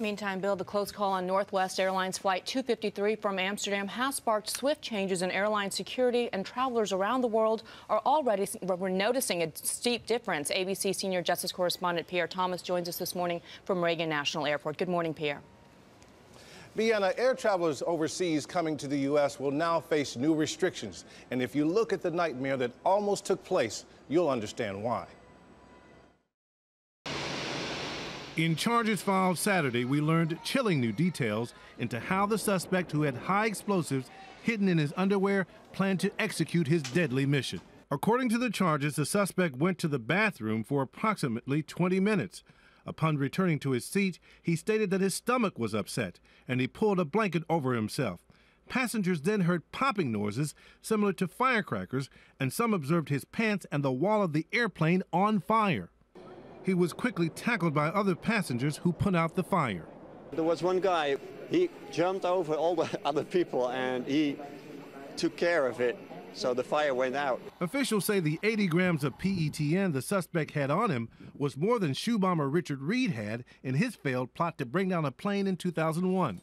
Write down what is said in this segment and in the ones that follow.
Meantime, Bill, the close call on Northwest Airlines Flight 253 from Amsterdam has sparked swift changes in airline security, and travelers around the world are already we're noticing a steep difference. ABC senior justice correspondent Pierre Thomas joins us this morning from Reagan National Airport. Good morning, Pierre. Bianna, air travelers overseas coming to the U.S. will now face new restrictions. And if you look at the nightmare that almost took place, you'll understand why. In charges filed Saturday, we learned chilling new details into how the suspect who had high explosives hidden in his underwear planned to execute his deadly mission. According to the charges, the suspect went to the bathroom for approximately 20 minutes. Upon returning to his seat, he stated that his stomach was upset and he pulled a blanket over himself. Passengers then heard popping noises similar to firecrackers, and some observed his pants and the wall of the airplane on fire. He was quickly tackled by other passengers who put out the fire. There was one guy, he jumped over all the other people and he took care of it, so the fire went out. Officials say the 80 grams of PETN the suspect had on him was more than shoe bomber Richard Reid had in his failed plot to bring down a plane in 2001.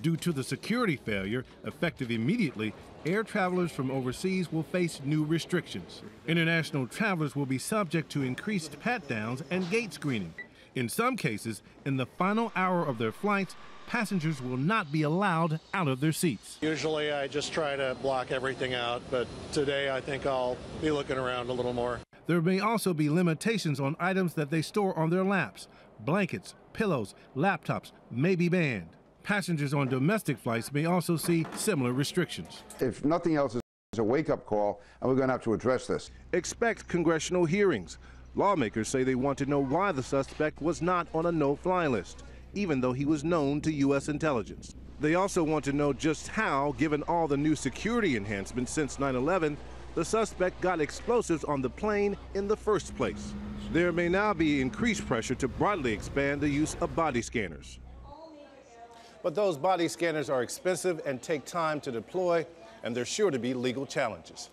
Due to the security failure, effective immediately, air travelers from overseas will face new restrictions. International travelers will be subject to increased pat-downs and gate screening. In some cases, in the final hour of their flights, passengers will not be allowed out of their seats. Usually I just try to block everything out, but today I think I'll be looking around a little more. There may also be limitations on items that they store on their laps. Blankets, pillows, laptops may be banned. Passengers on domestic flights may also see similar restrictions. If nothing else, it's a wake-up call, and we're going to have to address this. Expect congressional hearings. Lawmakers say they want to know why the suspect was not on a no-fly list, even though he was known to U.S. intelligence. They also want to know just how, given all the new security enhancements since 9-11, the suspect got explosives on the plane in the first place. There may now be increased pressure to broadly expand the use of body scanners. But those body scanners are expensive and take time to deploy, and there's sure to be legal challenges.